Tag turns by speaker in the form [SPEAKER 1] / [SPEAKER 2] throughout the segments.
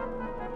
[SPEAKER 1] Thank you.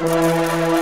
[SPEAKER 1] Música